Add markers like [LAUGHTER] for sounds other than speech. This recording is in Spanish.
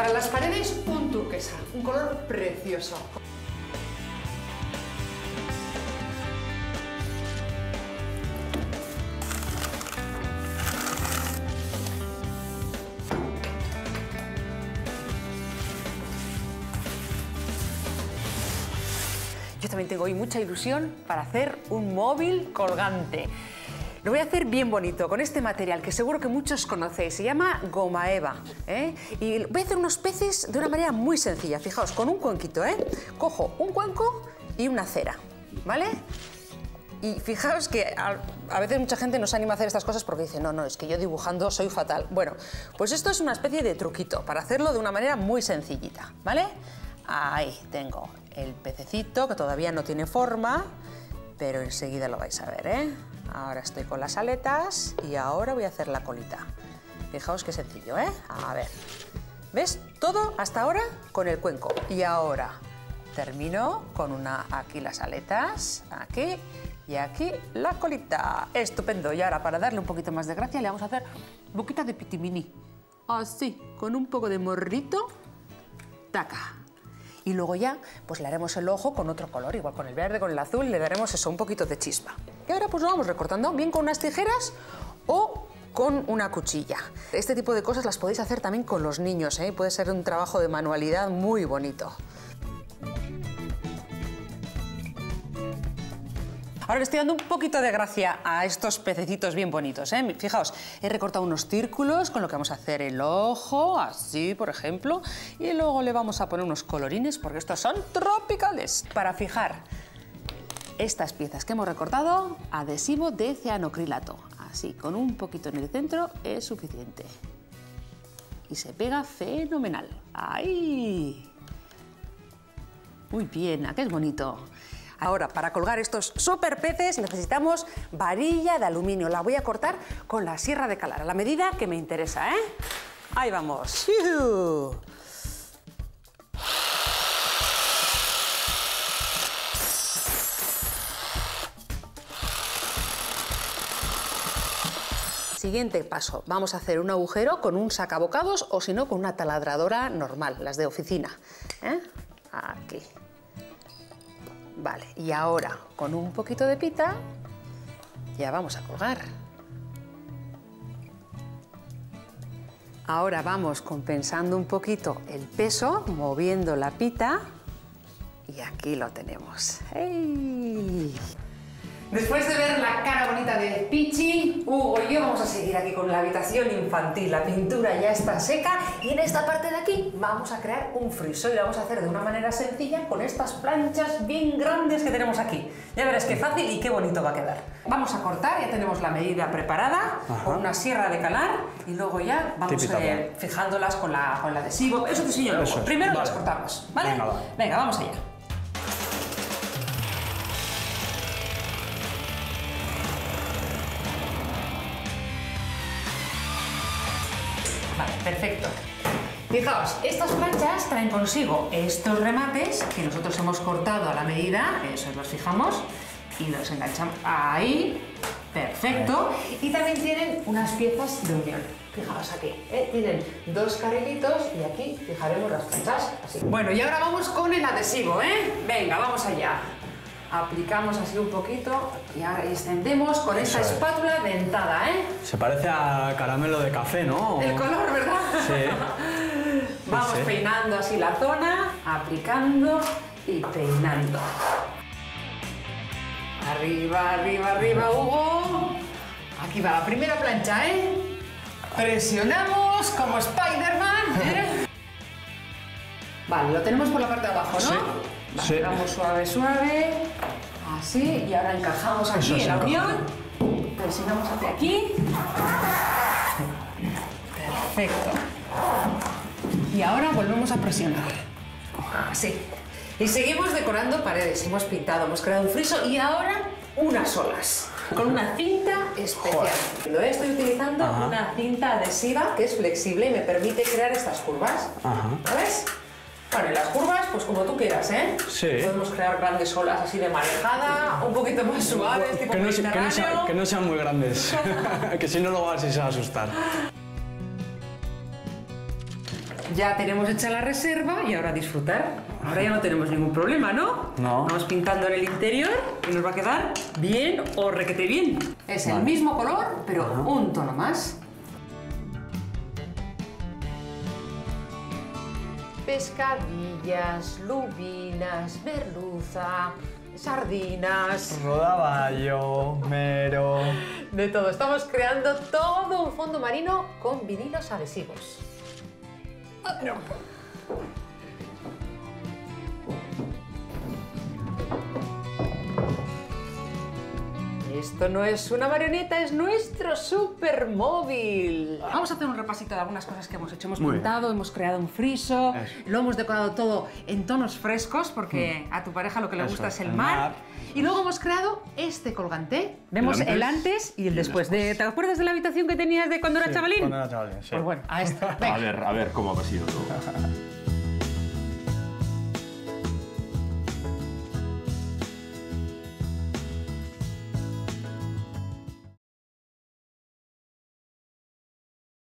Para las paredes, un turquesa, un color precioso. Yo también tengo hoy mucha ilusión para hacer un móvil colgante. Lo voy a hacer bien bonito, con este material que seguro que muchos conocéis. Se llama goma eva. ¿eh? Y voy a hacer unos peces de una manera muy sencilla. Fijaos, con un cuenquito, ¿eh? Cojo un cuenco y una cera, ¿vale? Y fijaos que a, veces mucha gente no se anima a hacer estas cosas porque dice, no, no, es que yo dibujando soy fatal. Bueno, pues esto es una especie de truquito para hacerlo de una manera muy sencillita, ¿vale? Ahí tengo el pececito que todavía no tiene forma, pero enseguida lo vais a ver, ¿eh? Ahora estoy con las aletas y ahora voy a hacer la colita. Fijaos qué sencillo, ¿eh? A ver. ¿Ves? Todo hasta ahora con el cuenco. Y ahora termino con una aquí las aletas, aquí y aquí la colita. Estupendo. Y ahora para darle un poquito más de gracia le vamos a hacer boquita de pitimini. Así, con un poco de morrito. Taca. Y luego ya, pues le haremos el ojo con otro color, igual con el verde, con el azul, le daremos eso, un poquito de chispa. Y ahora pues lo vamos recortando bien con unas tijeras o con una cuchilla. Este tipo de cosas las podéis hacer también con los niños, ¿eh? puede ser un trabajo de manualidad muy bonito. Ahora le estoy dando un poquito de gracia a estos pececitos bien bonitos. ¿eh? Fijaos, he recortado unos círculos con lo que vamos a hacer el ojo, así por ejemplo, y luego le vamos a poner unos colorines porque estos son tropicales. Para fijar estas piezas que hemos recortado, adhesivo de cianocrilato. Así, con un poquito en el centro es suficiente. Y se pega fenomenal. ¡Ahí! Muy bien, ¿a qué es bonito? Ahora, para colgar estos super peces necesitamos varilla de aluminio. La voy a cortar con la sierra de calar, a la medida que me interesa, ¿eh? Ahí vamos. Siguiente paso, vamos a hacer un agujero con un sacabocados o si no con una taladradora normal, las de oficina. ¿eh? Aquí. Vale, y ahora con un poquito de pita ya vamos a colgar. Ahora vamos compensando un poquito el peso, moviendo la pita y aquí lo tenemos. Después de ver la cara bonita de Pichi, Hugo y yo vamos a seguir aquí con la habitación infantil. La pintura ya está seca y en esta parte de aquí vamos a crear un friso y lo vamos a hacer de una manera sencilla con estas planchas bien grandes que tenemos aquí. Ya verás qué fácil y qué bonito va a quedar. Vamos a cortar, ya tenemos la medida preparada Ajá. con una sierra de calar y luego ya vamos eh, fijándolas con, la, con el adhesivo. Eso te enseño luego. Primero vale. las cortamos, ¿vale? Venga, va. Venga, vamos allá. Perfecto. Fijaos, estas planchas traen consigo estos remates que nosotros hemos cortado a la medida, eso los fijamos y los enganchamos ahí, perfecto. Y también tienen unas piezas de unión. Fijaos aquí, ¿eh? tienen dos carrilitos y aquí fijaremos las planchas así. Bueno, y ahora vamos con el adhesivo, ¿eh? Venga, vamos allá. Aplicamos así un poquito y ahora extendemos con Eso esta es. espátula dentada, ¿eh? Se parece a caramelo de café, ¿no? El color, ¿verdad? Sí. [LAUGHS] Vamos sí. peinando así la zona, aplicando y peinando. Arriba, arriba, arriba, Hugo. Aquí va la primera plancha, ¿eh? Presionamos como Spider-Man. ¿eh? [LAUGHS] Vale, lo tenemos por la parte de abajo, ¿no? Sí, Sí. Vamos suave, suave. Así, y ahora encajamos aquí en la unión. Presionamos hacia aquí. Perfecto. Y ahora volvemos a presionar. Así. Y seguimos decorando paredes. Hemos pintado, hemos creado un friso y ahora unas olas. Con una cinta especial. Lo estoy utilizando Ajá. una cinta adhesiva que es flexible y me permite crear estas curvas. Ajá. ¿Sabes? Bueno, y las curvas, pues como tú quieras, ¿eh? Sí. Podemos crear grandes olas así de marejada, un poquito más suaves, tipo Que no, que no sea- que no sean muy grandes. [LAUGHS] que si no, luego así se va a asustar. Ya tenemos hecha la reserva y ahora a disfrutar. Ahora ya no tenemos ningún problema, ¿no? No. Vamos pintando en el interior y nos va a quedar bien o requete bien. Es el mismo color, pero un tono más. Pescadillas, lubinas, merluza, sardinas, Rodaballo, mero. de todo. Estamos creando todo un fondo marino con vinilos adhesivos. Esto no es una marioneta, es nuestro supermóvil. Vamos a hacer un repasito de algunas cosas que hemos hecho. Hemos Muy bien. pintado, hemos creado un friso, Eso. lo hemos decorado todo en tonos frescos porque a tu pareja lo que le Eso gusta es, el el mar. mar. Y luego hemos creado este colgante. Vemos el antes, y el después. De- ¿Te acuerdas de la habitación que tenías de cuando era chavalín? Cuando era chavalín, sí. Pues bueno, a esto. [LAUGHS] A ver, a ver cómo ha sido todo. [LAUGHS]